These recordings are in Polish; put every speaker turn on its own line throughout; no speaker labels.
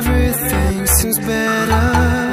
everything seems better.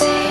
say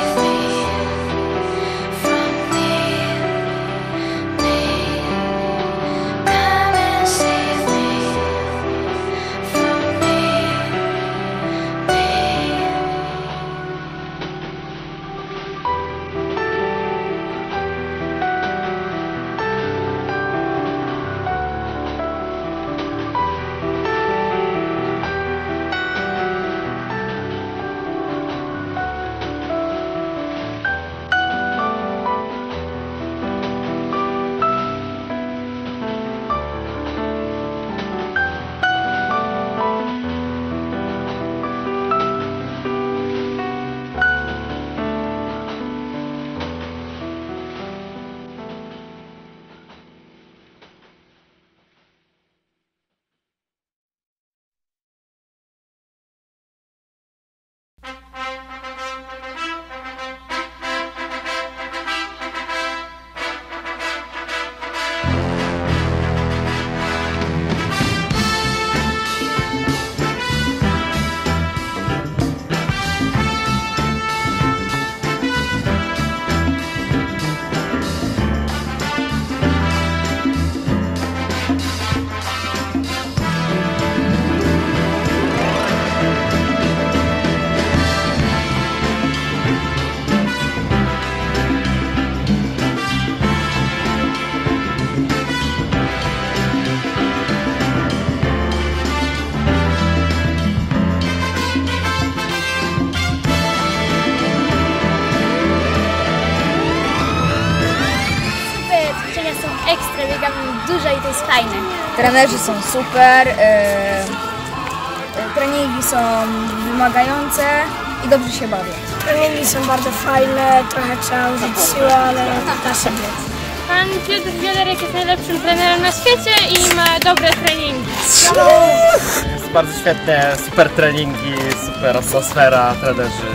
trenerzy są super, e, treningi są wymagające i dobrze się bawię.
Treningi są bardzo fajne, trochę trzeba użyć siły, ale da się biec.
Pan Piotr Wiolerek jest najlepszym trenerem na świecie i ma dobre treningi.
Jest bardzo świetne, super treningi, super atmosfera, trenerzy.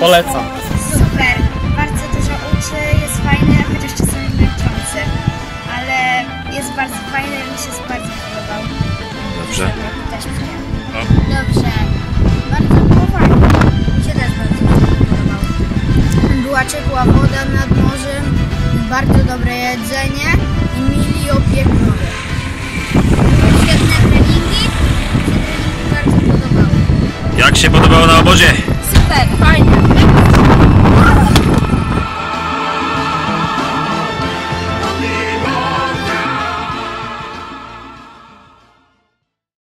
Polecam.
Ciepła woda nad morzem, bardzo dobre jedzenie i mili opiekunowie. Świetne treningi, się bardzo podobały.
Jak się podobało na obozie?
Super, fajnie.